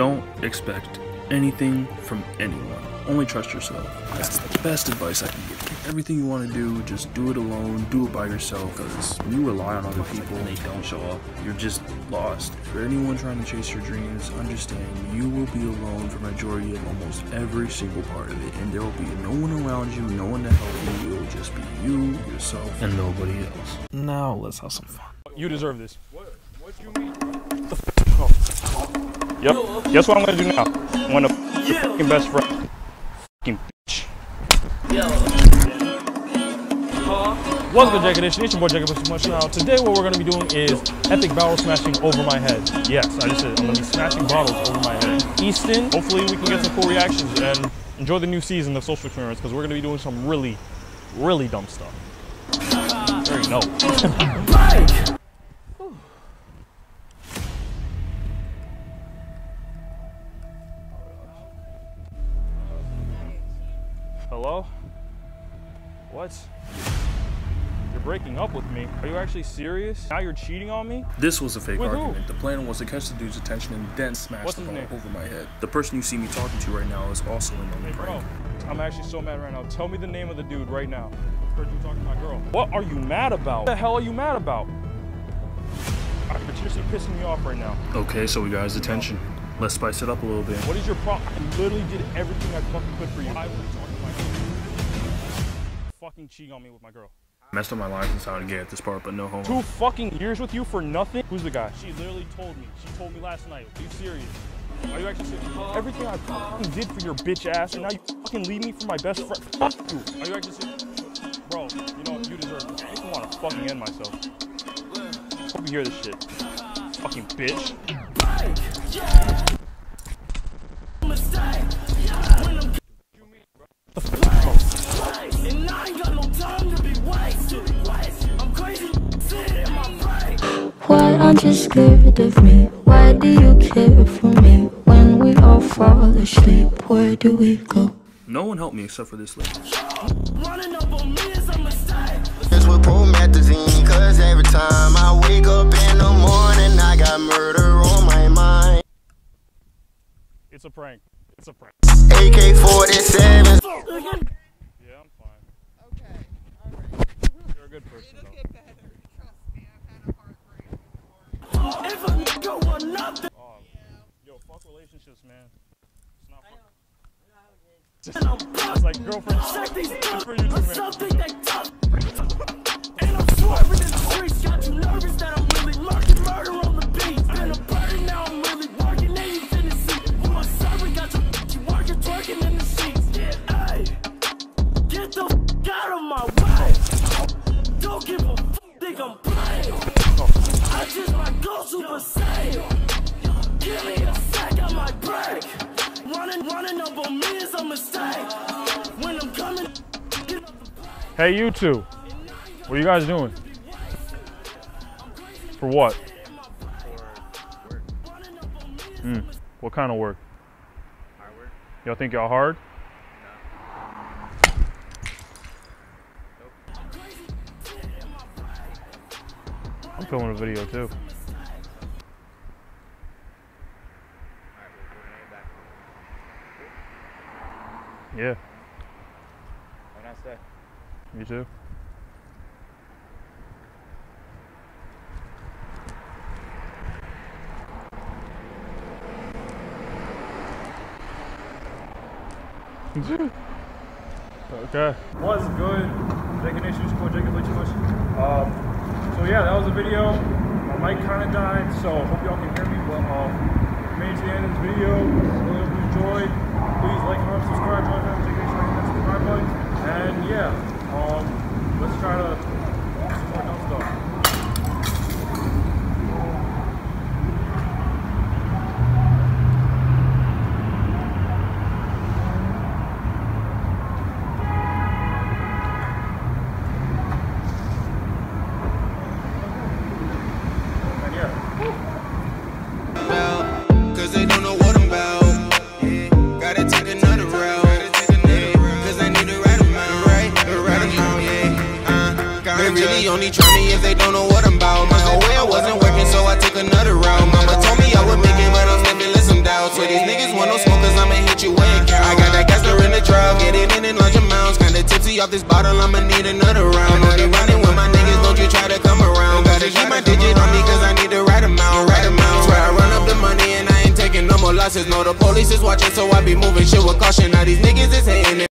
Don't expect anything from anyone. Only trust yourself. That's the best advice I can give. You. Everything you want to do, just do it alone, do it by yourself. Because when you rely on other people and they don't show up, you're just lost. For anyone trying to chase your dreams, understand you will be alone for majority of almost every single part of it. And there will be no one around you, no one to help you. It will just be you, yourself, and nobody else. Now let's have some fun. You deserve this. What? What you mean? Yep. Guess what I'm gonna do now? I'm gonna yeah. fucking best friend. Fucking bitch. What's good, Jacob Edition? It's your boy Jacob Too Much Now. Today, what we're gonna be doing is epic barrel smashing over my head. Yes, I just said I'm gonna be smashing bottles over my head. Easton, hopefully we can get some cool reactions and enjoy the new season of Social Experience because we're gonna be doing some really, really dumb stuff. There you know. Hello? What? You're breaking up with me. Are you actually serious? Now you're cheating on me? This was a fake with argument. Who? The plan was to catch the dude's attention and then smash What's the ball over my head. The person you see me talking to right now is also in on the prank. Bro, I'm actually so mad right now. Tell me the name of the dude right now. I heard you talking to my girl. What are you mad about? What the hell are you mad about? Right, you're pissing me off right now. Okay, so we got his attention. Let's spice it up a little bit. What is your problem? I literally did everything I fucking could for you. Fucking cheating on me with my girl. Messed up my license how to get at this part, but no homo. Two fucking years with you for nothing? Who's the guy? She literally told me. She told me last night. Are you serious? Are you actually serious? Everything I fucking did for your bitch ass, and now you fucking leave me for my best friend. Fuck you. Are you actually serious? Bro, you know what? You deserve this. I just want to fucking end myself. Hope you hear this shit. Fucking bitch. Aren't you scared of me? Why do you care for me? When we all fall asleep, where do we go? No one helped me except for this lady. Running up on me is a mistake. It's with promethazine, cause every time I wake up in the morning, I got murder on my mind. It's a prank. It's a prank. AK 47. Yeah, I'm fine. Okay, alright. You're a good person, It'll though. get better. Trust me, I've had a heartbreak before. Want nothing, Oh, yo, fuck relationships, man. It's not fuck. It's like girlfriend. Check these It's for something they tough. I just might go super saiyan. Give me a sec, I might break. Running, running up on me is a mistake. When I'm coming, get up the Hey, you two. What are you guys doing? For what? Hmm. What kind of work? Hard work? Y'all think y'all hard? I'm filming a video too. Alright, we're, we're gonna get back. Yeah, Have a nice day. you too. okay. What's good? Jacob Nation, it's called Jacob way too much. Um, so yeah, that was a video. My mic kind of died, so hope y'all can hear me. But um, made it to the end of this video. Really hope you enjoyed. Please like, comment, subscribe, join Nation, hit that subscribe button. And yeah, um, let's try to really only try me if they don't know what I'm about. My whole way I wasn't working, so I took another route. Mama told me I would make it, but I'm stepping less some doubts. Where these niggas want no smokers, I'ma hit you where it. I got that gasler in the truck, get it in in large amounts. Kinda tipsy off this bottle, I'ma need another round. Only running with my niggas, don't you try to come around. Gotta keep my digit on me, cause I need the right amount, right amount. Try to run up the money and I ain't taking no more losses. No, the police is watching, so I be moving shit with caution. Now these niggas is hating